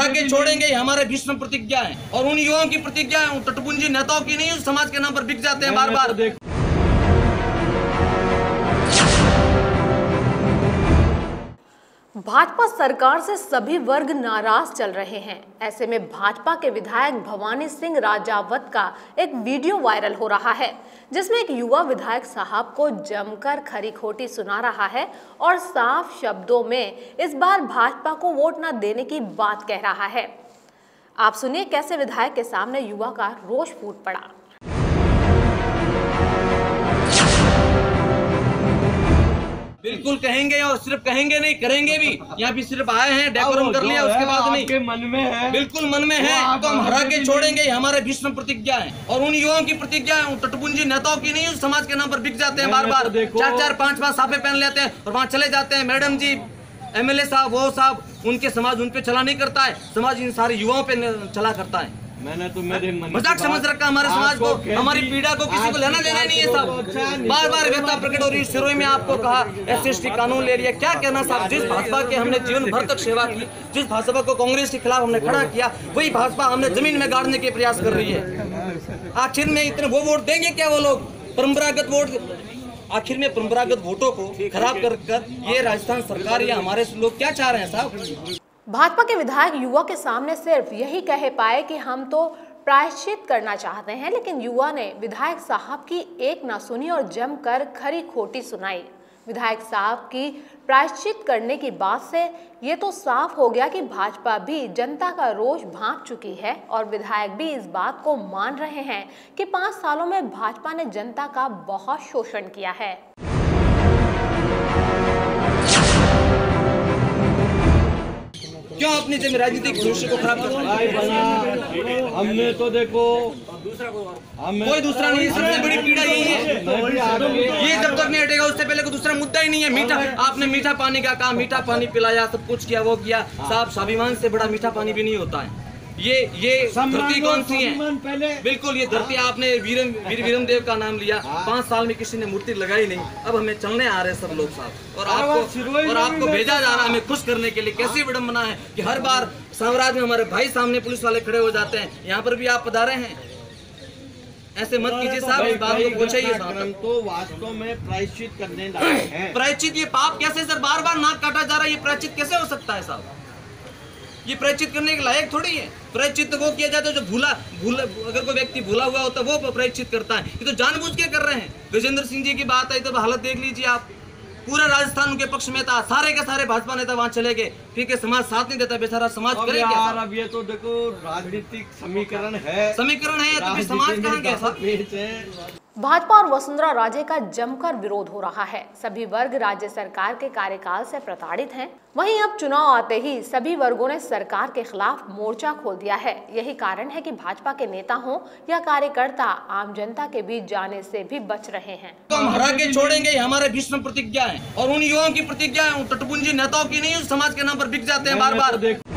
हरा के छोड़ेंगे हमारे भीष्म प्रतिज्ञा है और उन युवाओं की प्रतिज्ञा है तटपुंजी टटपुंजी नेताओं की नहीं उस समाज के नाम पर बिक जाते हैं बार बार भाजपा सरकार से सभी वर्ग नाराज़ चल रहे हैं। ऐसे में भाजपा के विधायक भवानी सिंह राजावत का एक वीडियो वायरल हो रहा है, जिसमें एक युवा विधायक साहब को जमकर खरी खोटी सुना रहा है और साफ़ शब्दों में इस बार भाजपा को वोट न देने की बात कह रहा है। आप सुनिए कैसे विधायक के सामने युवा का रोष फूट पड़ा। बिल्कुल कहेंगे और सिर्फ़ कहेंगे नहीं करेंगे भी। यहाँ भी सिर्फ़ आए हैं डेकोरम कर लिया उसके बाद नहीं। मन में है बिल्कुल मन में है तो हम हरा के छोड़ेंगे हमारे भीष्म प्रतिज्ञा है। और उन युवाओं की प्रतिज्ञा है तटपुंजी नेताओं की नहीं समाज के नाम पर बिक जाते हैं बार बार तो चार चार पाँच पाँच साफे पहन लेते हैं और वहाँ चले जाते हैं। मैडम जी एमएलए साहब वो साहब उनके समाज उन पे चला नहीं करता है समाज इन सारे युवाओं पे चला करता है। मैंने तो मेरे मन मज़ाक समझ रखा हमारे समाज को हमारी पीड़ा को किसी को लेना देना नहीं है बात अच्छा साहब बार बार व्यथा प्रकट हो रही है शुरू में आपको कहा एस एस कानून ले लिया क्या कहना साहब? जिस भाजपा के हमने जीवन भर तक सेवा की जिस भाजपा को कांग्रेस के खिलाफ हमने खड़ा किया वही भाजपा हमने ज़मीन में गाड़ने के प्रयास कर रही है। आखिर में इतने वो वोट देंगे क्या वो लोग? परंपरागत वोट आखिर में परंपरागत वोटों को खराब कर कर ये राजस्थान सरकार या हमारे लोग क्या चाह रहे हैं साहब? भाजपा के विधायक युवा के सामने सिर्फ़ यही कह पाए कि हम तो प्रायश्चित करना चाहते हैं, लेकिन युवा ने विधायक साहब की एक ना सुनी और जमकर खरी खोटी सुनाई। विधायक साहब की प्रायश्चित करने की बात से ये तो साफ़ हो गया कि भाजपा भी जनता का रोष भांप चुकी है और विधायक भी इस बात को मान रहे हैं कि पाँच सालों में भाजपा ने जनता का बहुत शोषण किया है। अपनी राजनीतिक भविष्य को खराब कर हमने तो देखो कोई दूसरा नहीं सबसे बड़ी पीड़ा यही है। ये जब तक नहीं हटेगा उससे पहले कोई दूसरा मुद्दा ही नहीं है। मीठा आपने मीठा पानी का कहा मीठा पानी पिलाया सब कुछ किया वो किया। साहब स्वाभिमान से बड़ा मीठा पानी भी नहीं होता है। ये ये धरती कौन सी है? बिल्कुल ये धरती आपने वीरम वीर वीरम देव का नाम लिया। पाँच साल में किसी ने मूर्ति लगाई नहीं। अब हमें चलने आ रहे हैं सब लोग साहब और आपको और आपको भेजा जा रहा है हमें खुश करने के लिए। कैसी विडम्बना है कि हर बार साम्राज्य में हमारे भाई सामने पुलिस वाले खड़े हो जाते हैं? यहाँ पर भी आप पधारे हैं? ऐसे मत कीजिए साहब इस बात को साहब। तो वास्तव में प्रायश्चित करने लायक है। प्रायचित ये पाप कैसे सर? बार बार नाक काटा जा रहा है ये प्रायचित कैसे हो सकता है साहब? ये प्रायचित करने के लायक थोड़ी है। प्रायचित तो वो किया जाता है जो भूला भूला अगर कोई व्यक्ति भूला हुआ होता है वो प्रायचित करता है। ये तो जानबूझ के कर रहे हैं। गजेंद्र सिंह जी की बात आई तो हालत देख लीजिए आप। पूरा राजस्थान उनके पक्ष में था। सारे के सारे भाजपा नेता वहाँ चले गए। फिर के समाज साथ नहीं देता बेचारा समाज यार अब ये तो देखो राजनीतिक समीकरण है। समीकरण है तो समाज कहाँ गया है। भाजपा और वसुंधरा राजे का जमकर विरोध हो रहा है। सभी वर्ग राज्य सरकार के कार्यकाल से प्रताड़ित हैं। वहीं अब चुनाव आते ही सभी वर्गों ने सरकार के खिलाफ मोर्चा खोल दिया है। यही कारण है कि भाजपा के नेता हों या कार्यकर्ता आम जनता के बीच जाने से भी बच रहे हैं। तो हम हरा के छोड़ेंगे हमारे भीष्म प्रतिज्ञा है। और उन युवाओं की प्रतिज्ञा है उन टटपुंजी नेताओं की नहीं उस समाज के नाम पर बिक जाते हैं बार बार तो देखो